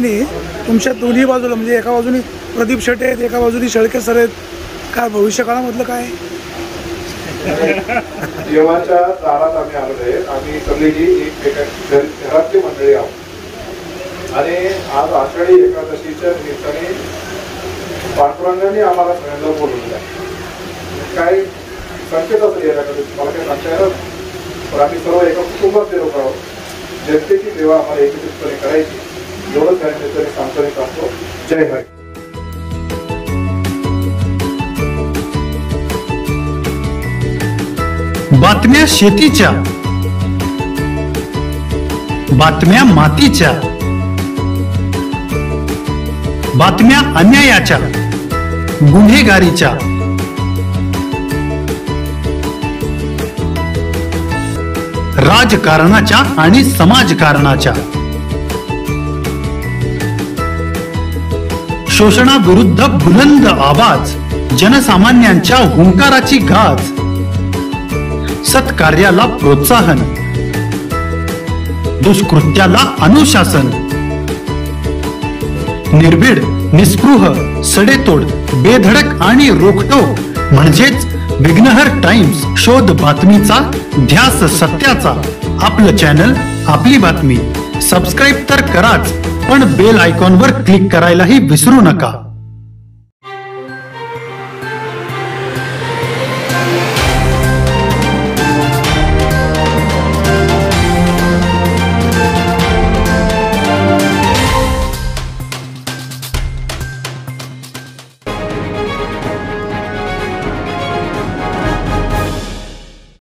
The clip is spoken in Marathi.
तुमच्या दोन्ही बाजूला म्हणजे एका बाजूनी प्रदीप शेटे आहेत एका बाजूनी शेळके सर आहेत. काय भविष्यकाळामधलं काय? देवाच्या दारात आम्ही आलेलो आहे. आम्ही सगळीजी एक एका घरातली मंडळी आहोत. आणि आज आषाढी एकादशीच्या निमित्ताने पांडुरंगाने आम्हाला सगळ्यांना बोलवलेलं आहे. काय संकेत असेल याच्याकडे मला काही सांगता येणार पण आम्ही सर्व एका कुटुंबात लोक आहोत. जनतेची सेवा आम्हाला एकत्रितपणे करायची एवढंच त्या निमित्ताने सांगतो सांगतो जय हरी. बातम्या शेतीच्या. बातम्या मातीच्या. बातम्या अन्यायाच्या. गुन्हेगारीच्या. राजकारणाच्या आणि समाजकारणाच्या. शोषणाविरुद्ध बुलंद आवाज जनसामान्यांच्या हुंकाराची गाज सत्कार्याला प्रोत्साहन. दुष्कृत्याला अनुशासन. निर्भीड निस्पृह सडेतोड बेधडक आणि रोखटोक म्हणजेच विघ्नहर टाइम्स शोध बातमीचा ध्यास सत्याचा. आपलं चॅनल आपली बातमी. सबस्क्राईब तर कराच पण बेल आयकॉनवर क्लिक करायलाही विसरू नका.